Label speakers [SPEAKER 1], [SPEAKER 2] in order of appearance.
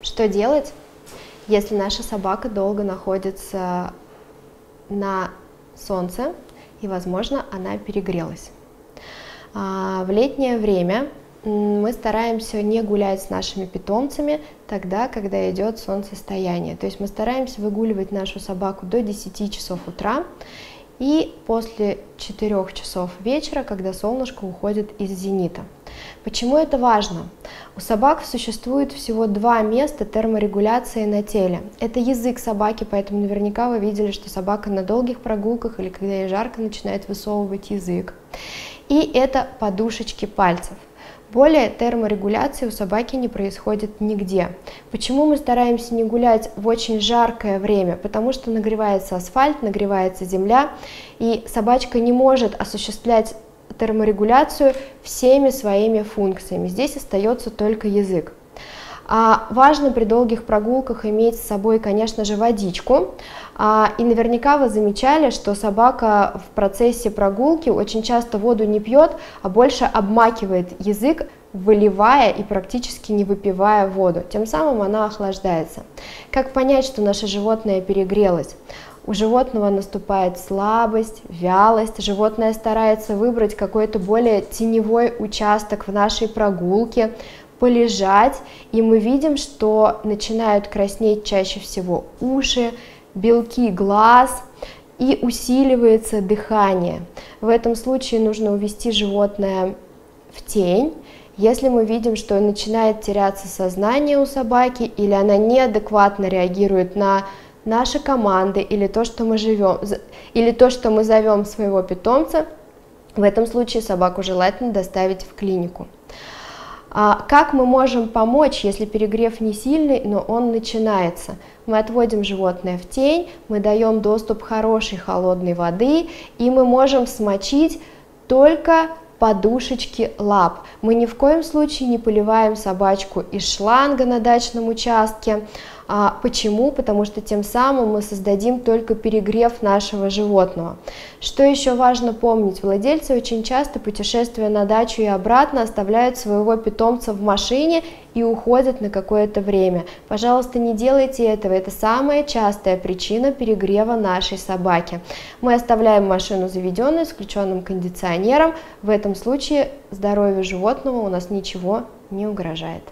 [SPEAKER 1] Что делать, если наша собака долго находится на солнце и, возможно, она перегрелась? А, в летнее время мы стараемся не гулять с нашими питомцами тогда, когда идет солнцестояние. То есть мы стараемся выгуливать нашу собаку до 10 часов утра и после 4 часов вечера, когда солнышко уходит из зенита. Почему это важно? У собак существует всего два места терморегуляции на теле. Это язык собаки, поэтому наверняка вы видели, что собака на долгих прогулках или когда ей жарко начинает высовывать язык. И это подушечки пальцев. Более терморегуляции у собаки не происходит нигде. Почему мы стараемся не гулять в очень жаркое время? Потому что нагревается асфальт, нагревается земля, и собачка не может осуществлять терморегуляцию всеми своими функциями. Здесь остается только язык. А важно при долгих прогулках иметь с собой, конечно же, водичку. А, и наверняка вы замечали, что собака в процессе прогулки очень часто воду не пьет, а больше обмакивает язык, выливая и практически не выпивая воду. Тем самым она охлаждается. Как понять, что наше животное перегрелось? У животного наступает слабость, вялость, животное старается выбрать какой-то более теневой участок в нашей прогулке, полежать, и мы видим, что начинают краснеть чаще всего уши, белки глаз, и усиливается дыхание. В этом случае нужно увести животное в тень, если мы видим, что начинает теряться сознание у собаки или она неадекватно реагирует на наши команды или то, что мы живем, или то, что мы зовем своего питомца, в этом случае собаку желательно доставить в клинику. А как мы можем помочь, если перегрев не сильный, но он начинается? Мы отводим животное в тень, мы даем доступ хорошей холодной воды, и мы можем смочить только подушечки лап. Мы ни в коем случае не поливаем собачку из шланга на дачном участке, а почему? Потому что тем самым мы создадим только перегрев нашего животного. Что еще важно помнить? Владельцы очень часто, путешествуя на дачу и обратно, оставляют своего питомца в машине и уходят на какое-то время. Пожалуйста, не делайте этого. Это самая частая причина перегрева нашей собаки. Мы оставляем машину заведенной с включенным кондиционером. В этом случае здоровью животного у нас ничего не угрожает.